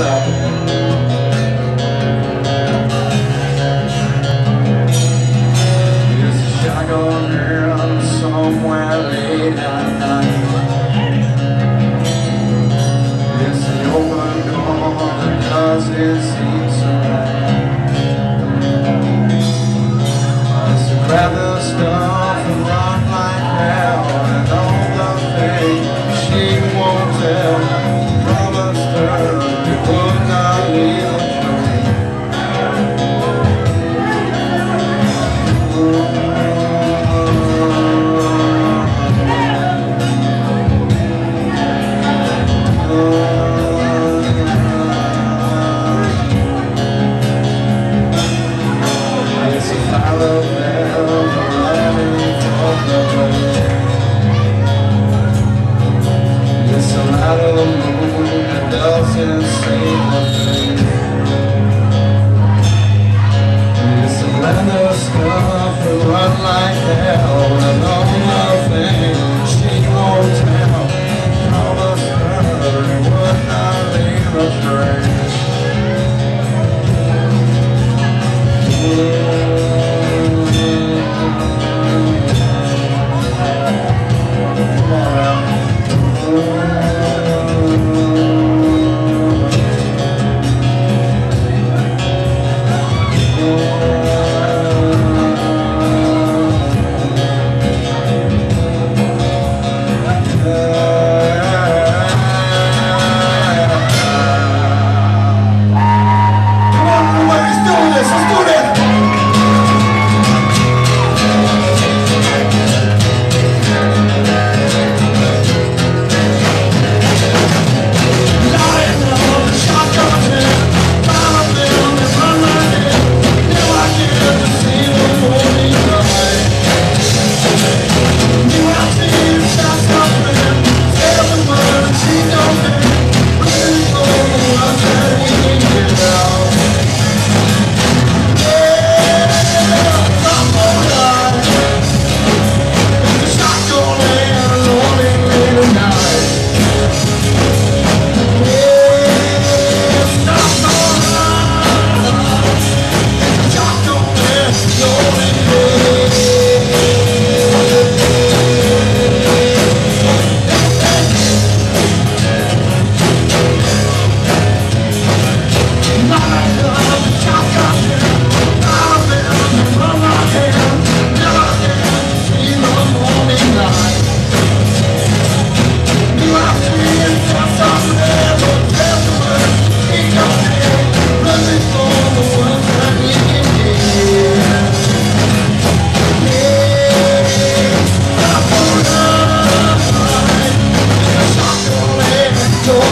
side.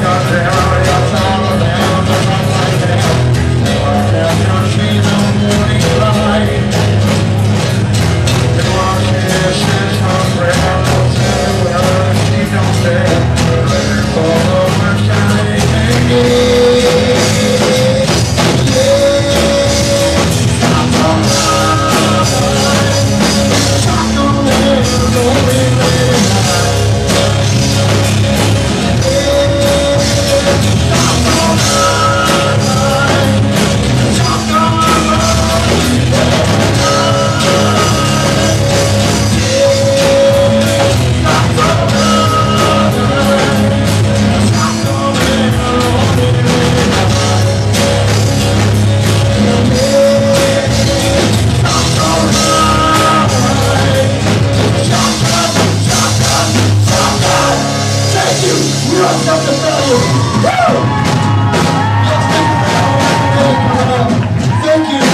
Because they are you. We are such a failure. Woo! Thank you.